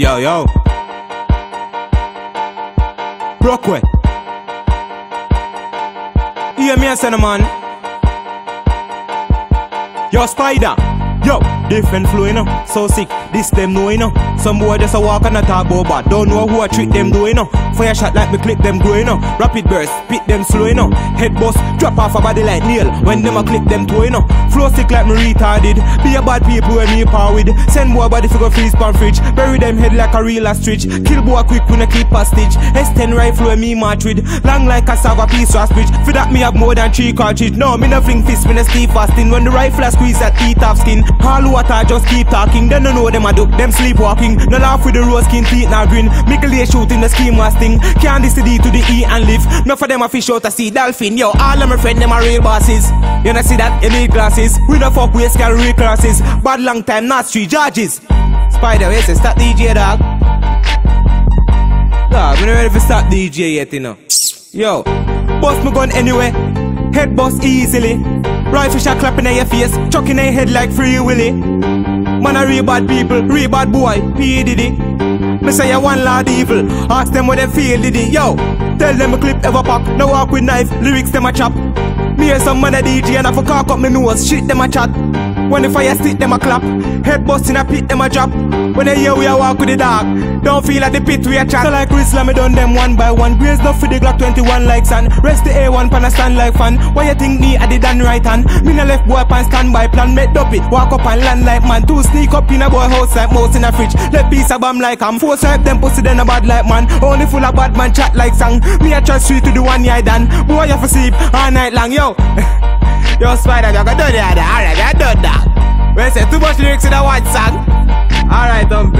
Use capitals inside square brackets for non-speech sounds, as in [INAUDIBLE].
Yo, yo. Brookway. Hear me, son man. Yo, Spider. Yo, different flow, you know. So sick, this them know, you know. Some boy just a walk and a talk about bad. Don't know who I treat them do, you know. Fire shot like me clip them grow, you know. Rapid burst, spit them slow, you know. Head bust, drop off a body like nail. When them a clip them toe, you know. Flow sick like me retarded. Be a bad people when me power with. Send boy body figure freeze pan fridge. Bury them head like a real ostrich. Kill boy quick when I keep a stitch. S10 rifle when me march with. Long like a saga piece of bridge. For that me have more than three cartridge. No, me no fling fist when I stay fasting. When the rifle a squeeze that teeth off skin. All water just keep talking. Then no know them a duck, them sleepwalking. No laugh with the rose skin teeth now grin. Mickle they shooting the scheme was thing. Can't this D to the E and live. No for them a fish out a sea dolphin. Yo, all of my friend them are real bosses. You know see that? You need glasses. We no fuck with real classes. Bad long time, not street judges. Spider, we say stop DJ dog. Dog, we not ready for stop DJ yet, you know. Yo, bust my gun anyway. Head bust easily. Rifle shot clapping in your face, chucking in your head like Free Willy. Man, a real bad people, real bad boy, P. Diddy. Me say you one lad evil, ask them what they feel, Diddy. Yo, tell them a clip ever pop, no walk with knife, lyrics them a chop. Me hear some man a DJ and I for cock up me nose, shit them a chat. When the fire stick them a clap, head bust in a pit them a drop. When they hear we a walk with the dog, don't feel like the pit we a chat. So like Chris me done them one by one. Grace not for the Glock 21 like sun. Rest the A1 pan a stand like fan. Why you think me I did done right hand? Me no left boy pan stand by plan. Make up it, walk up and land like man. Two sneak up in a boy house like mouse in a fridge. Let piece of bomb like I'm. Four swipe them pussy then a bad like man. Only full of bad man chat like sang. Me a try straight to the one you done. Boy you for sleep all night long yo yo. [LAUGHS] yo, Spider, you can do the other. Alright, I done that. We say too much lyrics in a one song. Alright, don't